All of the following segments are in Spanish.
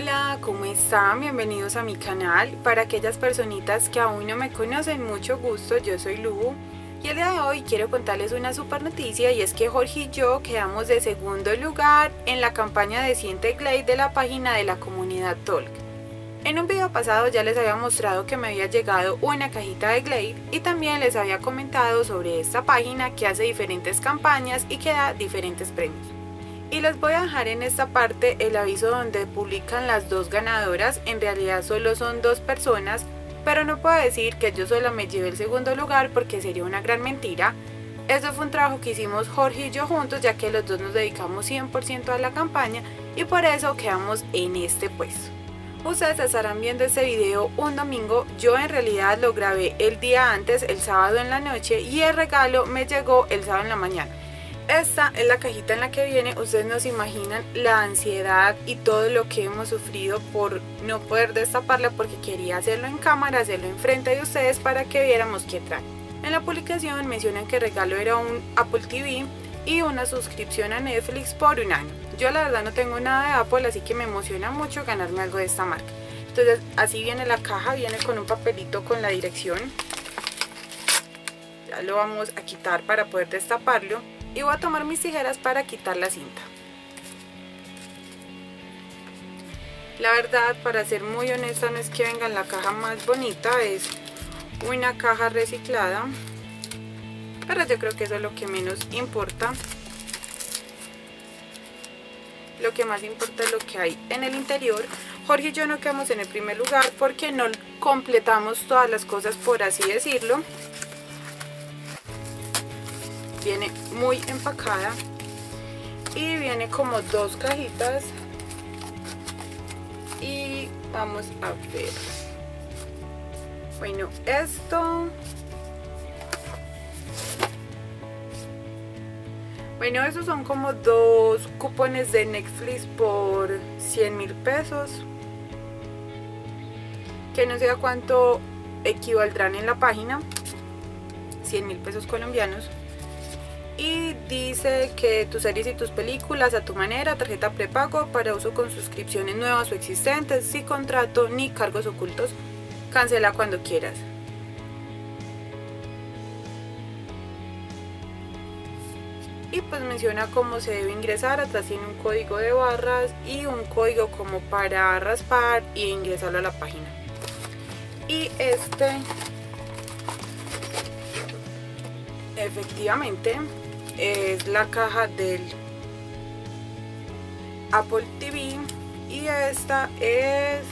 Hola, ¿cómo están? Bienvenidos a mi canal. Para aquellas personitas que aún no me conocen, mucho gusto, yo soy Lu. Y el día de hoy quiero contarles una super noticia y es que Jorge y yo quedamos de segundo lugar en la campaña de Siente Glade de la página de la comunidad Talk. En un video pasado ya les había mostrado que me había llegado una cajita de Glade y también les había comentado sobre esta página que hace diferentes campañas y que da diferentes premios. Y les voy a dejar en esta parte el aviso donde publican las dos ganadoras, en realidad solo son dos personas, pero no puedo decir que yo solo me llevé el segundo lugar porque sería una gran mentira. Esto fue un trabajo que hicimos Jorge y yo juntos ya que los dos nos dedicamos 100% a la campaña y por eso quedamos en este puesto. Ustedes estarán viendo este video un domingo, yo en realidad lo grabé el día antes, el sábado en la noche y el regalo me llegó el sábado en la mañana. Esta es la cajita en la que viene, ustedes no se imaginan la ansiedad y todo lo que hemos sufrido por no poder destaparla porque quería hacerlo en cámara, hacerlo enfrente de ustedes para que viéramos qué trae. En la publicación mencionan que el regalo era un Apple TV y una suscripción a Netflix por un año. Yo la verdad no tengo nada de Apple, así que me emociona mucho ganarme algo de esta marca. Entonces así viene la caja, viene con un papelito con la dirección. Ya lo vamos a quitar para poder destaparlo y voy a tomar mis tijeras para quitar la cinta. La verdad, para ser muy honesta, no es que venga en la caja más bonita, es una caja reciclada. Pero yo creo que eso es lo que menos importa. Lo que más importa es lo que hay en el interior. Jorge y yo no quedamos en el primer lugar porque no completamos todas las cosas, por así decirlo viene muy empacada y viene como dos cajitas y vamos a ver. Bueno esto bueno esos son como dos cupones de Netflix por 100 mil pesos que no sé a cuánto equivaldrán en la página 100 mil pesos colombianos y dice que tus series y tus películas a tu manera, tarjeta prepago para uso con suscripciones nuevas o existentes, sin contrato ni cargos ocultos, cancela cuando quieras. Y pues menciona cómo se debe ingresar, atrás tiene un código de barras y un código como para raspar y ingresarlo a la página. Y este efectivamente es la caja del Apple TV y esta es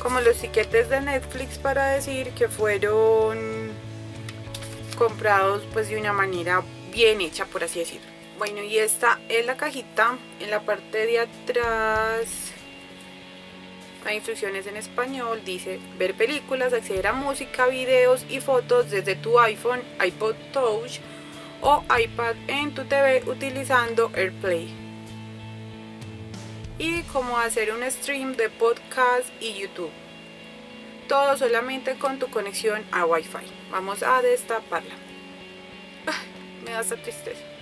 como los tiquetes de Netflix para decir que fueron comprados pues de una manera bien hecha por así decirlo. Bueno y esta es la cajita en la parte de atrás hay instrucciones en español, dice ver películas, acceder a música, videos y fotos desde tu iPhone, iPod Touch o iPad en tu TV utilizando AirPlay. Y cómo hacer un stream de podcast y YouTube. Todo solamente con tu conexión a Wi-Fi. Vamos a destaparla. me da esta tristeza.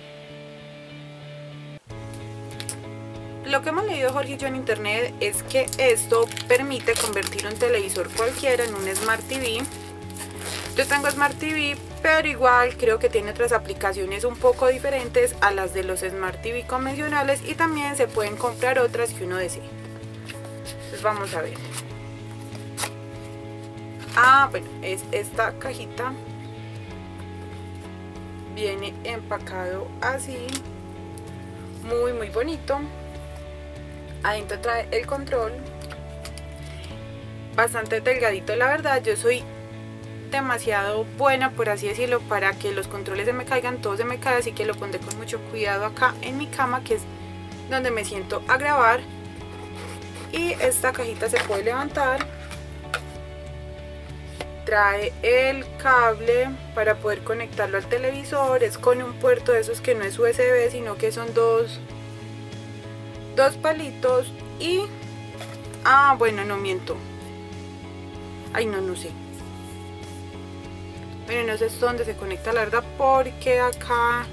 Lo que hemos leído Jorge y yo en internet es que esto permite convertir un televisor cualquiera en un Smart TV. Yo tengo Smart TV, pero igual creo que tiene otras aplicaciones un poco diferentes a las de los Smart TV convencionales y también se pueden comprar otras que uno desee. Entonces vamos a ver. Ah, bueno, es esta cajita. Viene empacado así. Muy, muy bonito adentro trae el control bastante delgadito. La verdad yo soy demasiado buena por así decirlo para que los controles se me caigan todo se me cae así que lo pondré con mucho cuidado acá en mi cama que es donde me siento a grabar. Y esta cajita se puede levantar. Trae el cable para poder conectarlo al televisor. Es con un puerto de esos que no es USB sino que son dos dos palitos y... Ah, bueno, no miento. Ay, no, no sé. Bueno, no sé dónde se conecta la verdad porque acá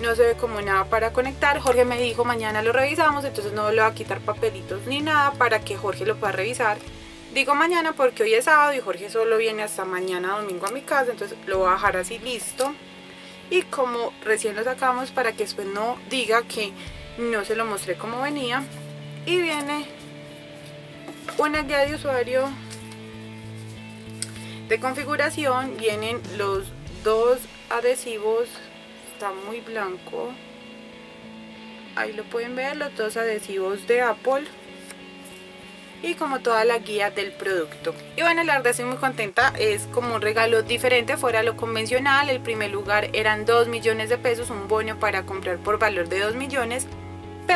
no se ve como nada para conectar. Jorge me dijo mañana lo revisamos, entonces no le va a quitar papelitos ni nada para que Jorge lo pueda revisar. Digo mañana porque hoy es sábado y Jorge solo viene hasta mañana domingo a mi casa, entonces lo voy a dejar así listo. Y como recién lo sacamos para que después no diga que no se lo mostré como venía. Y viene una guía de usuario de configuración, vienen los dos adhesivos. Está muy blanco. Ahí lo pueden ver los dos adhesivos de Apple. Y como toda la guía del producto. Y bueno la verdad estoy muy contenta. Es como un regalo diferente fuera lo convencional. El primer lugar eran 2 millones de pesos un bono para comprar por valor de 2 millones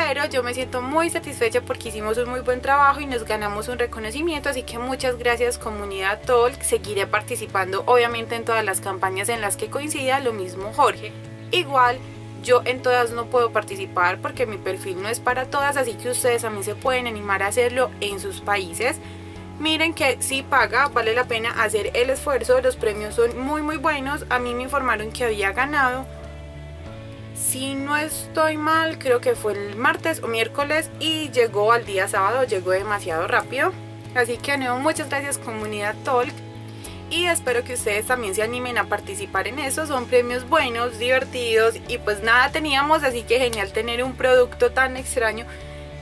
pero yo me siento muy satisfecha porque hicimos un muy buen trabajo y nos ganamos un reconocimiento, así que muchas gracias comunidad Talk, seguiré participando obviamente en todas las campañas en las que coincida, lo mismo Jorge. Igual yo en todas no puedo participar porque mi perfil no es para todas, así que ustedes también se pueden animar a hacerlo en sus países. Miren que si paga, vale la pena hacer el esfuerzo, los premios son muy muy buenos, a mí me informaron que había ganado si no estoy mal, creo que fue el martes o miércoles y llegó al día sábado, llegó demasiado rápido. Así que nuevo muchas gracias comunidad Talk y espero que ustedes también se animen a participar en eso. Son premios buenos, divertidos y pues nada teníamos, así que genial tener un producto tan extraño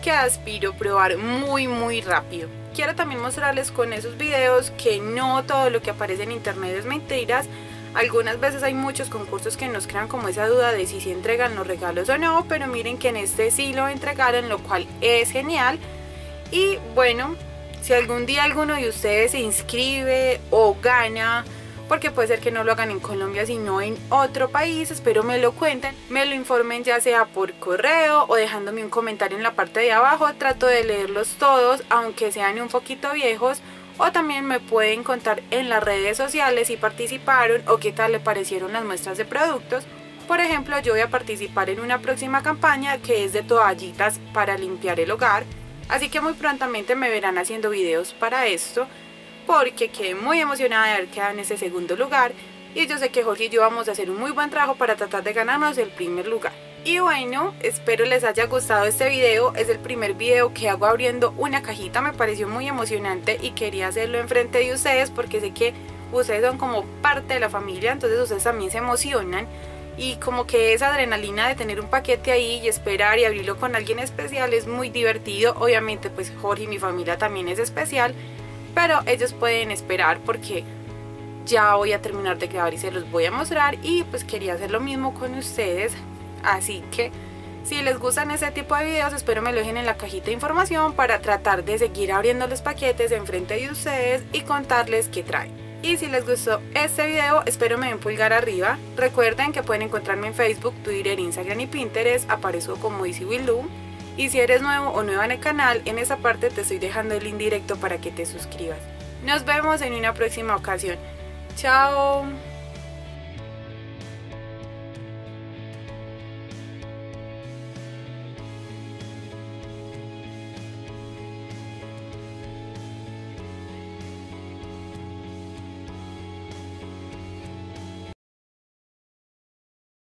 que aspiro probar muy muy rápido. Quiero también mostrarles con esos videos que no todo lo que aparece en internet es mentiras, algunas veces hay muchos concursos que nos crean como esa duda de si se entregan los regalos o no, pero miren que en este sí lo entregaron, lo cual es genial. Y bueno, si algún día alguno de ustedes se inscribe o gana, porque puede ser que no lo hagan en Colombia sino en otro país, espero me lo cuenten, me lo informen ya sea por correo o dejándome un comentario en la parte de abajo, trato de leerlos todos, aunque sean un poquito viejos o también me pueden contar en las redes sociales si participaron o qué tal le parecieron las muestras de productos. Por ejemplo, yo voy a participar en una próxima campaña que es de toallitas para limpiar el hogar, así que muy prontamente me verán haciendo videos para esto porque quedé muy emocionada de haber quedado en ese segundo lugar y yo sé que Jorge y yo vamos a hacer un muy buen trabajo para tratar de ganarnos el primer lugar. Y bueno, espero les haya gustado este video, es el primer video que hago abriendo una cajita, me pareció muy emocionante y quería hacerlo enfrente de ustedes porque sé que ustedes son como parte de la familia, entonces ustedes también se emocionan. Y como que esa adrenalina de tener un paquete ahí y esperar y abrirlo con alguien especial es muy divertido, obviamente pues Jorge y mi familia también es especial, pero ellos pueden esperar porque ya voy a terminar de grabar y se los voy a mostrar. Y pues quería hacer lo mismo con ustedes Así que si les gustan ese tipo de videos, espero me lo dejen en la cajita de información para tratar de seguir abriendo los paquetes enfrente de ustedes y contarles qué traen. Y si les gustó este video, espero me den pulgar arriba. Recuerden que pueden encontrarme en Facebook, Twitter, Instagram y Pinterest. Aparezco como Easy Will Y si eres nuevo o nueva en el canal, en esa parte te estoy dejando el link directo para que te suscribas. Nos vemos en una próxima ocasión. Chao.